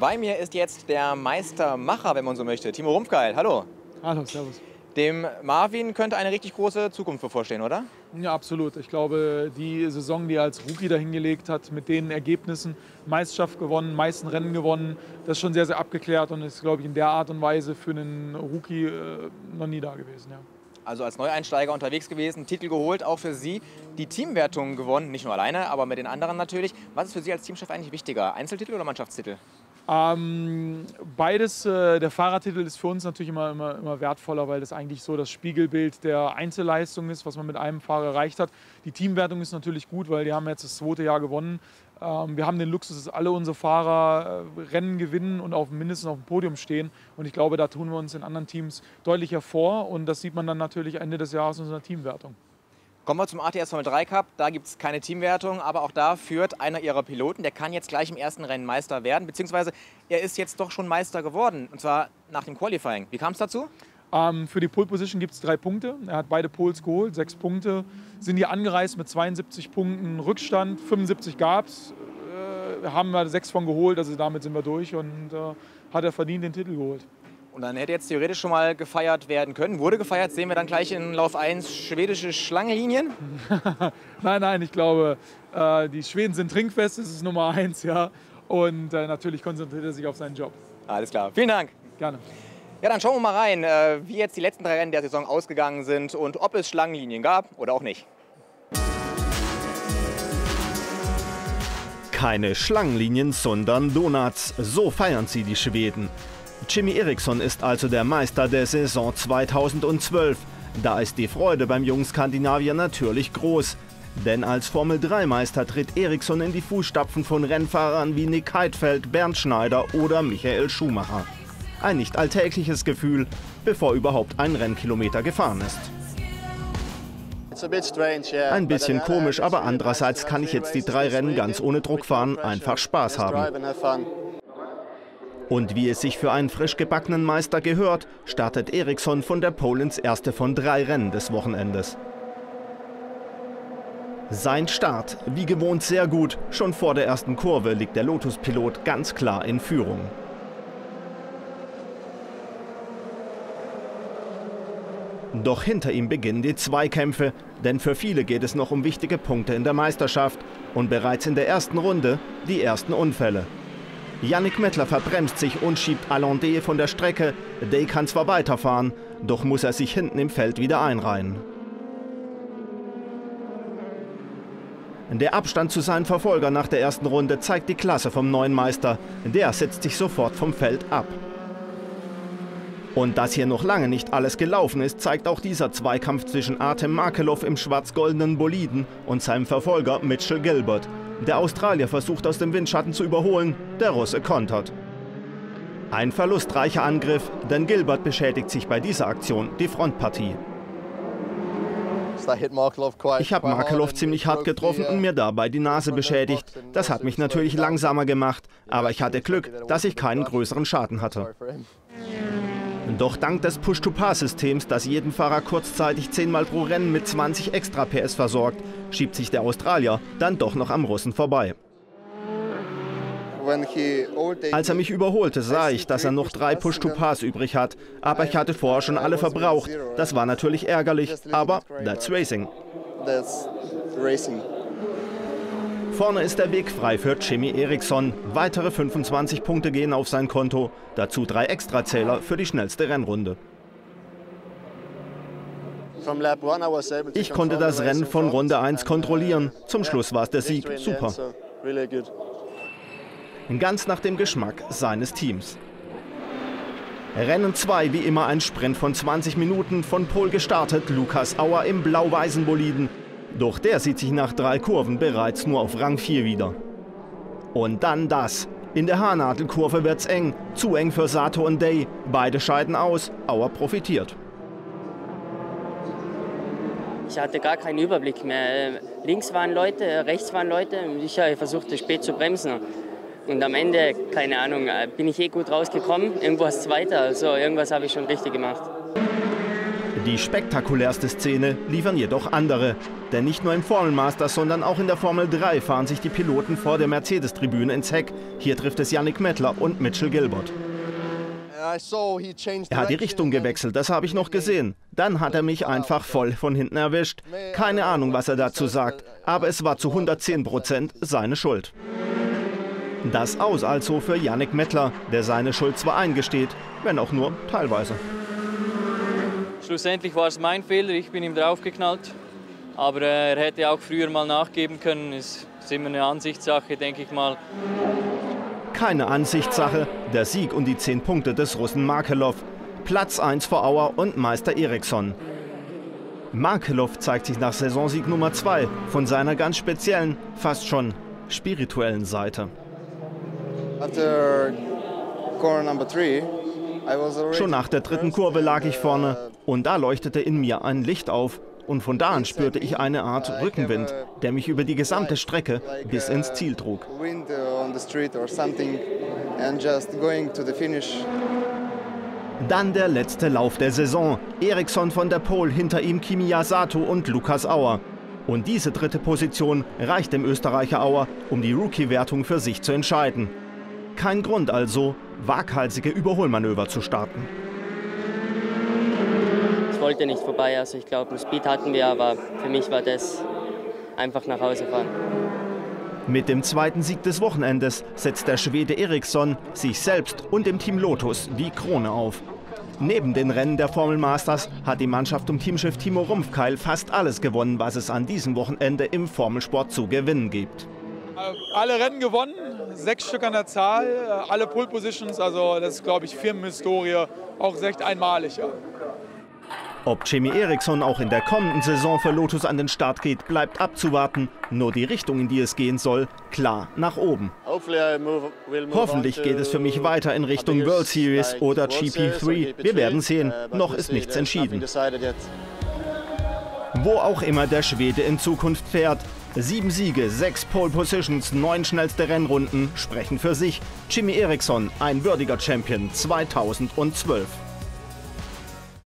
Bei mir ist jetzt der Meistermacher, wenn man so möchte, Timo Rumpfgeil. Hallo. Hallo, servus. Dem Marvin könnte eine richtig große Zukunft bevorstehen, oder? Ja, absolut. Ich glaube, die Saison, die er als Rookie dahingelegt hat, mit den Ergebnissen, Meisterschaft gewonnen, meisten Rennen gewonnen, das ist schon sehr, sehr abgeklärt und ist, glaube ich, in der Art und Weise für einen Rookie äh, noch nie da gewesen. Ja. Also als Neueinsteiger unterwegs gewesen, Titel geholt, auch für Sie die Teamwertung gewonnen, nicht nur alleine, aber mit den anderen natürlich. Was ist für Sie als Teamchef eigentlich wichtiger, Einzeltitel oder Mannschaftstitel? Ähm, beides, äh, der Fahrertitel ist für uns natürlich immer, immer, immer wertvoller, weil das eigentlich so das Spiegelbild der Einzelleistung ist, was man mit einem Fahrer erreicht hat. Die Teamwertung ist natürlich gut, weil die haben jetzt das zweite Jahr gewonnen. Ähm, wir haben den Luxus, dass alle unsere Fahrer äh, Rennen gewinnen und auf, mindestens auf dem Podium stehen. Und ich glaube, da tun wir uns in anderen Teams deutlich hervor. Und das sieht man dann natürlich Ende des Jahres in unserer Teamwertung. Kommen wir zum ATS Formel 3 Cup. Da gibt es keine Teamwertung, aber auch da führt einer ihrer Piloten. Der kann jetzt gleich im ersten Rennen Meister werden, beziehungsweise er ist jetzt doch schon Meister geworden, und zwar nach dem Qualifying. Wie kam es dazu? Ähm, für die Pole Position gibt es drei Punkte. Er hat beide Poles geholt, sechs Punkte. Sind hier angereist mit 72 Punkten Rückstand, 75 gab es. Äh, haben wir sechs von geholt, also damit sind wir durch und äh, hat er verdient den Titel geholt. Und dann hätte jetzt theoretisch schon mal gefeiert werden können. Wurde gefeiert, sehen wir dann gleich in Lauf 1 schwedische Schlangenlinien? nein, nein, ich glaube, äh, die Schweden sind trinkfest, das ist Nummer 1, ja. Und äh, natürlich konzentriert er sich auf seinen Job. Alles klar, vielen Dank. Gerne. Ja, dann schauen wir mal rein, äh, wie jetzt die letzten drei Rennen der Saison ausgegangen sind und ob es Schlangenlinien gab oder auch nicht. Keine Schlangenlinien, sondern Donuts. So feiern sie die Schweden. Jimmy Eriksson ist also der Meister der Saison 2012. Da ist die Freude beim jungen Skandinavier natürlich groß. Denn als Formel-3-Meister tritt Eriksson in die Fußstapfen von Rennfahrern wie Nick Heidfeld, Bernd Schneider oder Michael Schumacher. Ein nicht alltägliches Gefühl, bevor überhaupt ein Rennkilometer gefahren ist. Ein bisschen komisch, aber andererseits kann ich jetzt die drei Rennen ganz ohne Druck fahren, einfach Spaß haben. Und wie es sich für einen frisch gebackenen Meister gehört, startet Eriksson von der Pole ins erste von drei Rennen des Wochenendes. Sein Start, wie gewohnt sehr gut. Schon vor der ersten Kurve liegt der Lotus-Pilot ganz klar in Führung. Doch hinter ihm beginnen die Zweikämpfe, denn für viele geht es noch um wichtige Punkte in der Meisterschaft und bereits in der ersten Runde die ersten Unfälle. Yannick Mettler verbremst sich und schiebt Allende von der Strecke. Day kann zwar weiterfahren, doch muss er sich hinten im Feld wieder einreihen. Der Abstand zu seinen Verfolgern nach der ersten Runde zeigt die Klasse vom neuen Meister. Der setzt sich sofort vom Feld ab. Und dass hier noch lange nicht alles gelaufen ist, zeigt auch dieser Zweikampf zwischen Artem Markelov im schwarz-goldenen Boliden und seinem Verfolger Mitchell Gilbert. Der Australier versucht aus dem Windschatten zu überholen, der Russe kontert. Ein verlustreicher Angriff, denn Gilbert beschädigt sich bei dieser Aktion die Frontpartie. Ich habe Markelov ziemlich hart getroffen und mir dabei die Nase beschädigt. Das hat mich natürlich langsamer gemacht, aber ich hatte Glück, dass ich keinen größeren Schaden hatte. Doch dank des Push-to-Pass-Systems, das jeden Fahrer kurzzeitig 10 Mal pro Rennen mit 20 extra PS versorgt, schiebt sich der Australier dann doch noch am Russen vorbei. Als er mich überholte, sah ich, dass er noch drei Push-to-Pass übrig hat. Aber ich hatte vorher schon alle verbraucht. Das war natürlich ärgerlich, aber that's racing. Vorne ist der Weg frei für Jimmy Eriksson. Weitere 25 Punkte gehen auf sein Konto. Dazu drei Extrazähler für die schnellste Rennrunde. Ich konnte das Rennen von Runde 1 kontrollieren. Zum Schluss war es der Sieg. Super. Ganz nach dem Geschmack seines Teams. Rennen 2 wie immer ein Sprint von 20 Minuten von Pol gestartet. Lukas Auer im blau-weißen Boliden. Doch der sieht sich nach drei Kurven bereits nur auf Rang 4 wieder. Und dann das. In der Haarnadelkurve wird's eng. Zu eng für Sato und Day. Beide scheiden aus. Auer profitiert. Ich hatte gar keinen Überblick mehr. Links waren Leute, rechts waren Leute. Ich versuchte spät zu bremsen. Und am Ende, keine Ahnung, bin ich eh gut rausgekommen. Irgendwo als Zweiter. Also irgendwas habe ich schon richtig gemacht. Die spektakulärste Szene liefern jedoch andere. Denn nicht nur im Formel Masters, sondern auch in der Formel 3 fahren sich die Piloten vor der Mercedes-Tribüne ins Heck. Hier trifft es Yannick Mettler und Mitchell Gilbert. Er hat die Richtung gewechselt, das habe ich noch gesehen. Dann hat er mich einfach voll von hinten erwischt. Keine Ahnung, was er dazu sagt, aber es war zu 110 Prozent seine Schuld. Das Aus also für Yannick Mettler, der seine Schuld zwar eingesteht, wenn auch nur teilweise. Schlussendlich war es mein Fehler, ich bin ihm draufgeknallt. Aber äh, er hätte auch früher mal nachgeben können. Ist, ist immer eine Ansichtssache, denke ich mal. Keine Ansichtssache, der Sieg und die 10 Punkte des Russen Markelov. Platz 1 vor Auer und Meister Eriksson. Markelov zeigt sich nach Saisonsieg Nummer 2 von seiner ganz speziellen, fast schon spirituellen Seite. Schon nach der dritten Kurve lag ich vorne und da leuchtete in mir ein Licht auf und von da an spürte ich eine Art Rückenwind, der mich über die gesamte Strecke bis ins Ziel trug. Dann der letzte Lauf der Saison. Eriksson von der Pole, hinter ihm Kimiya Sato und Lukas Auer. Und diese dritte Position reicht dem Österreicher Auer, um die Rookie-Wertung für sich zu entscheiden. Kein Grund also, waghalsige Überholmanöver zu starten wollte nicht vorbei. Also ich glaube, einen Speed hatten wir, aber für mich war das einfach nach Hause fahren. Mit dem zweiten Sieg des Wochenendes setzt der Schwede Eriksson sich selbst und dem Team Lotus die Krone auf. Neben den Rennen der Formel Masters hat die Mannschaft um Teamchef Timo Rumpfkeil fast alles gewonnen, was es an diesem Wochenende im Formelsport zu gewinnen gibt. Alle Rennen gewonnen, sechs Stück an der Zahl, alle Pole Positions, also das ist, glaube ich, Firmenhistorie, auch recht einmalig. Ja. Ob Jimmy Eriksson auch in der kommenden Saison für Lotus an den Start geht, bleibt abzuwarten. Nur die Richtung, in die es gehen soll, klar nach oben. Hoffentlich geht es für mich weiter in Richtung World Series oder GP3. Wir werden sehen. Uh, Noch ist nichts entschieden. Wo auch immer der Schwede in Zukunft fährt. Sieben Siege, sechs Pole Positions, neun schnellste Rennrunden sprechen für sich. Jimmy Eriksson, ein würdiger Champion 2012.